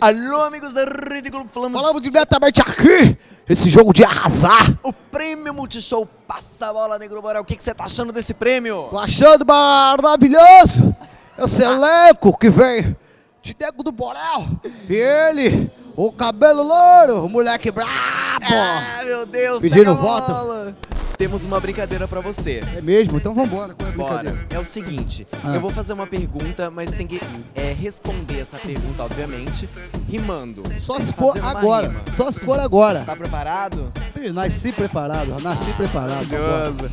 Alô, amigos da Rede Globo, falamos Falamos diretamente aqui, esse jogo de arrasar. o prêmio Multishow Passa a Bola Negro Borel. O que que você tá achando desse prêmio? Tô achando maravilhoso esse elenco que vem de Nego do Borel. E ele, o cabelo louro, o moleque brabo. Ah, meu Deus, Pedindo voto. Temos uma brincadeira pra você. É mesmo? Então vambora, qual é a Bora. É o seguinte, Ah. eu vou fazer uma pergunta, mas tem que é, responder essa pergunta, obviamente, rimando. Só se for agora, rima. só se for agora. Tá preparado? Ih, Nasci preparado, nasci preparado. Maravilhoso.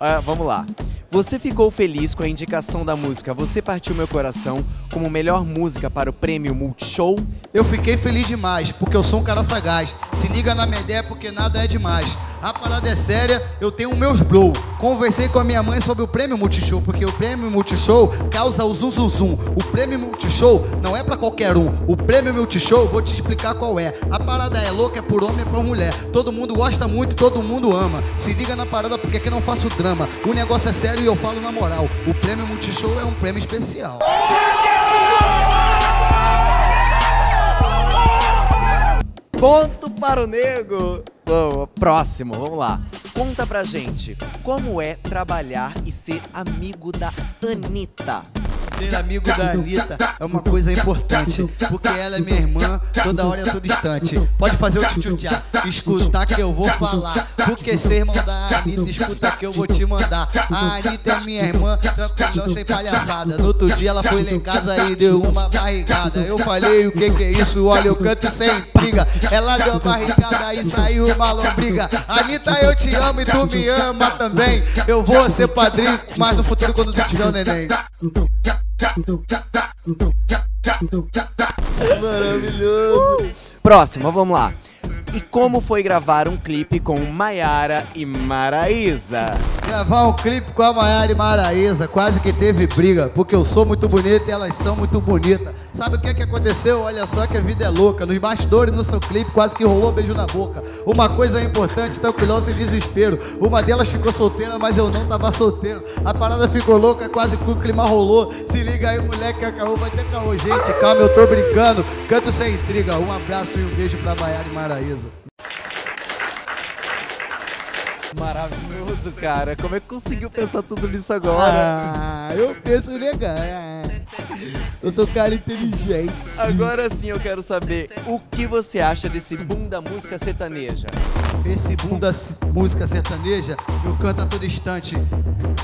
Ah, vamos lá. Você ficou feliz com a indicação da música Você Partiu Meu Coração como melhor música para o prêmio Multishow? Eu fiquei feliz demais, porque eu sou um cara sagaz. Se liga na minha ideia, porque nada é demais. A parada é séria, eu tenho meus blow. Conversei com a minha mãe sobre o prêmio Multishow, porque o prêmio Multishow causa o zum zum zum. O prêmio Multishow não é pra qualquer um. O prêmio Multishow, vou te explicar qual é. A parada é louca, é por homem, é por mulher. Todo mundo gosta muito, todo mundo ama. Se liga na parada, porque aqui não faço drama. O negócio é sério e eu falo na moral. O prêmio Multishow é um prêmio especial. Ponto para o nego! Bom, próximo, vamos lá. Conta pra gente, como é trabalhar e ser amigo da Anitta? Ser amigo da Anitta é uma coisa importante, porque ela é minha irmã, toda hora e a todo instante. Pode fazer o tchutchá, escutar que eu vou falar, porque ser irmão da Anitta, escuta que eu vou te mandar. A Anitta é minha irmã, tranquilão, sem palhaçada. No outro dia ela foi lá em casa e deu uma barrigada. Eu falei, o que que é isso? Olha, eu canto sem briga. Ela deu uma barrigada e saiu uma lombriga. Anitta, eu te amo e tu me ama também. Eu vou ser padrinho, mas no futuro quando tu tiver o neném. Próximo, vamos lá. E como foi gravar um clipe com Maiara e Maraísa? Gravar um clipe com a Maiara e Maraísa, quase que teve briga, porque eu sou muito bonita e elas são muito bonitas. Sabe o que que aconteceu? Olha só que a vida é louca. Nos bastidores, no seu clipe, quase que rolou beijo na boca. Uma coisa importante, tranquilão, sem desespero. Uma delas ficou solteira, mas eu não tava solteiro. A parada ficou louca, quase que o clima rolou. Se liga aí, moleque, que caô, vai ter caô. Gente, calma, eu tô brincando. Canto sem intriga. Um abraço e um beijo pra Maiara e Maraísa. Maravilhoso, cara. Como é que conseguiu pensar tudo nisso agora? Ah, eu penso legal. Eu sou um cara inteligente. Agora sim eu quero saber o que você acha desse boom da música sertaneja. Esse boom da música sertaneja, eu canto a todo instante.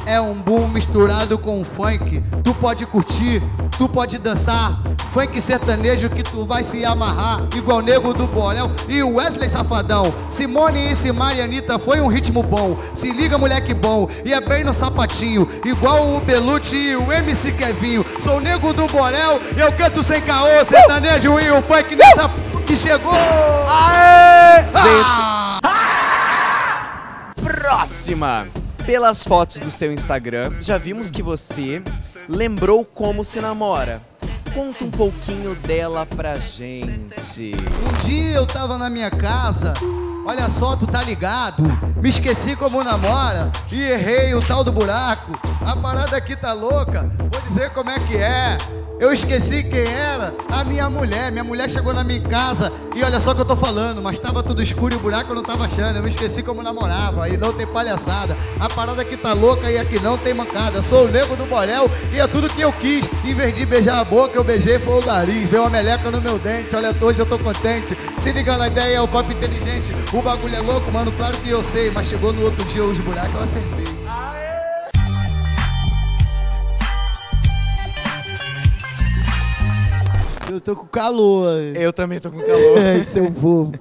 É um boom misturado com funk. Tu pode curtir, tu pode dançar. Funk sertanejo que tu vai se amarrar. Igual Nego do Borel e o Wesley Safadão. Simone e Simari Anitta foi um ritmo bom. Se liga, moleque bom. E é bem no sapatinho. Igual o Belucci e o MC Kevinho. Sou Nego do Borel, eu canto sem caô. Sertanejo e o funk nessa p que chegou. Aê! Ah! Próxima! Pelas fotos do seu Instagram, já vimos que você lembrou como se namora. Conta um pouquinho dela pra gente. Um dia eu tava na minha casa, olha só, tu tá ligado? Me esqueci como namora e errei o tal do buraco. A parada aqui tá louca, vou dizer como é que é. Eu esqueci quem era a minha mulher. Minha mulher chegou na minha casa e olha só o que eu tô falando, mas tava tudo escuro e o buraco eu não tava achando. Eu me esqueci como namorava e não tem palhaçada. A parada aqui tá louca e aqui não tem mancada. Sou o nego do Borel e é tudo que eu quis. Em vez de beijar a boca, eu beijei foi o nariz. Veio uma meleca no meu dente. Olha, hoje eu tô contente. Se liga na ideia, é o papo inteligente. O bagulho é louco, mano, claro que eu sei. Mas chegou no outro dia os buracos eu acertei. Eu tô com calor. Eu também tô com calor. É, seu povo.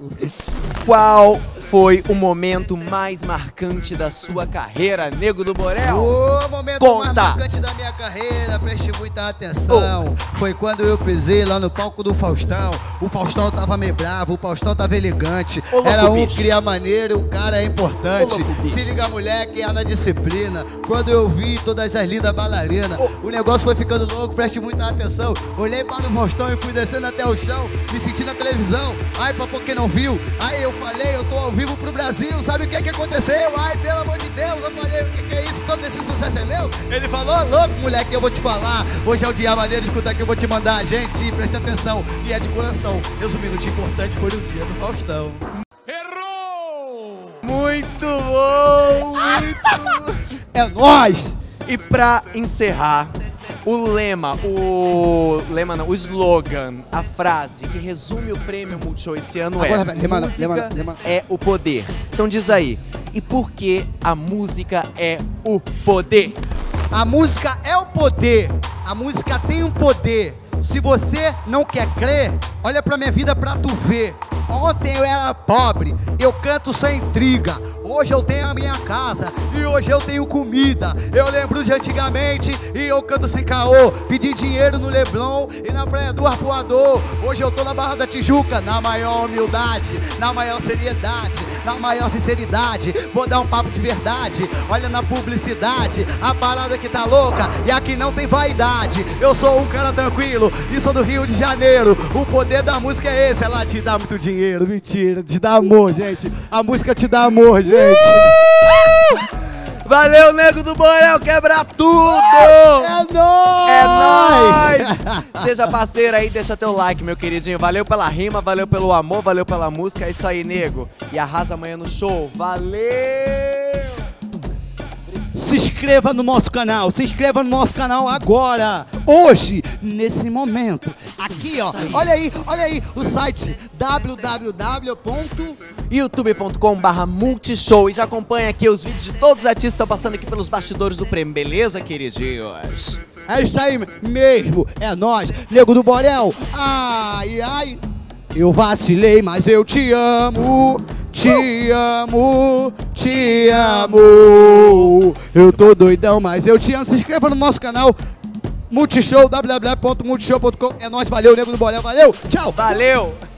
Qual foi o momento mais marcante da sua carreira, Nego do Borel? O momento Conta. mais marcante da minha carreira, preste muita atenção. Foi quando eu pisei lá no palco do Faustão. O Faustão tava meio bravo, o Faustão tava elegante. Louco, Era um bicho. cria maneiro, o cara é importante. Louco, bicho. Se liga, moleque, é na disciplina. Quando eu vi todas as lindas bailarinas, o negócio foi ficando louco, preste muita atenção. Olhei para o Faustão e fui descendo até o chão, me senti na televisão. Ai, papo quem não viu. Aí eu falei, eu tô ao vivo vivo pro Brasil, sabe o que que aconteceu? Ai, pelo amor de Deus, eu falei, o que que é isso? Todo esse sucesso é meu? Ele falou, louco, moleque, eu vou te falar. Hoje é o dia maneiro, escuta que eu vou te mandar. Gente, preste atenção, e é de coração. Resumindo, o dia importante foi no dia do Faustão. Muito bom! Muito É nóis! E pra encerrar, o lema, o lema não, o slogan, a frase que resume o prêmio Multishow esse ano é música é o poder. Então diz aí, e por que a música é o poder? A música é o poder. A música tem um poder. Se você não quer crer, olha pra minha vida pra tu ver. Ontem eu era pobre, eu canto sem intriga. Hoje eu tenho a minha casa e hoje eu tenho comida. Eu lembro de antigamente e eu canto sem caô. Pedi dinheiro no Leblon e na praia do Arpoador. Hoje eu tô na Barra da Tijuca, na maior humildade, na maior seriedade, na maior sinceridade. Vou dar um papo de verdade. Olha na publicidade, a parada que tá louca e aqui não tem vaidade. Eu sou um cara tranquilo e sou do Rio de Janeiro. O poder da música é esse, ela te dá muito dinheiro. Mentira, te dá amor, gente. A música te dá amor, gente. Valeu, Nego do Borel, quebra tudo! É nóis! É nóis! Seja parceiro aí, deixa teu like, meu queridinho. Valeu pela rima, valeu pelo amor, valeu pela música. É isso aí, nego. E arrasa amanhã no show. Valeu! Se inscreva no nosso canal, se inscreva no nosso canal agora, hoje, nesse momento. Aqui, ó, olha aí, olha aí, o site www. youtube.com barra multishow e já acompanha aqui os vídeos de todos os artistas passando aqui pelos bastidores do prêmio, beleza, queridinhos? É isso aí mesmo, é nós, Nego do Borel. Ai, ai, eu vacilei, mas eu te amo, te amo, te amo. Eu tô doidão, mas eu te amo. Se inscreva no nosso canal Multishow, www.multishow.com. É nós, valeu, Nego do Borel, valeu, tchau. Valeu!